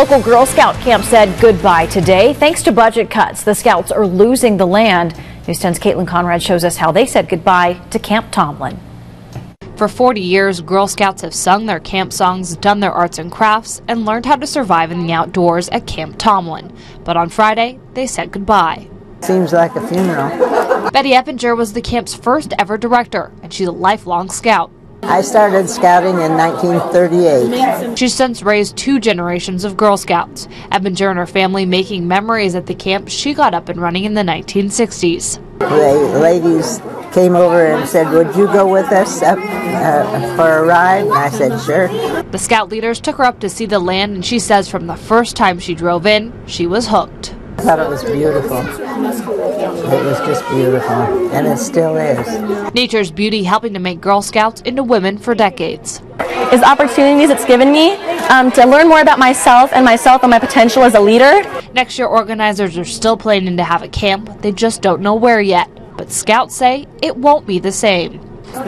Local Girl Scout camp said goodbye today. Thanks to budget cuts, the Scouts are losing the land. News 10's Caitlin Conrad shows us how they said goodbye to Camp Tomlin. For 40 years, Girl Scouts have sung their camp songs, done their arts and crafts, and learned how to survive in the outdoors at Camp Tomlin. But on Friday, they said goodbye. Seems like a funeral. Bettie Eppinger was the camp's first ever director, and she's a lifelong scout. I started scouting in 1938. She's since raised two generations of Girl Scouts. Eppinger and her family making memories at the camp she got up and running in the 1960s. The ladies came over and said, Would you go with us up uh, for a ride? And I said, Sure. The scout leaders took her up to see the land, and she says from the first time she drove in, she was hooked. I thought it was beautiful. It was just beautiful, and it still is. Nature's beauty helping to make Girl Scouts into women for decades. Is opportunities it's given me um, to learn more about myself and myself and my potential as a leader. Next year, organizers are still planning to have a camp. They just don't know where yet. But Scouts say it won't be the same.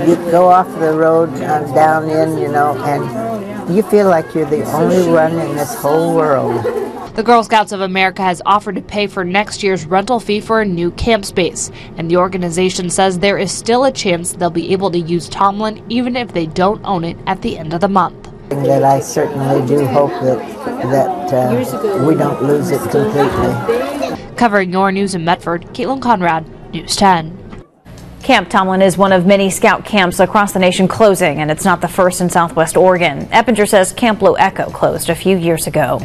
You go off the road uh, down in, you know, and you feel like you're the only one in this whole world. The Girl Scouts of America has offered to pay for next year's rental fee for a new camp space, and the organization says there is still a chance they'll be able to use Tomlin even if they don't own it at the end of the month. That I certainly do hope that that uh, we don't lose it completely. Covering your news in Medford, Caitlin Conrad, News 10. Camp Tomlin is one of many scout camps across the nation closing, and it's not the first in southwest Oregon. Eppinger says Camp Low Echo closed a few years ago.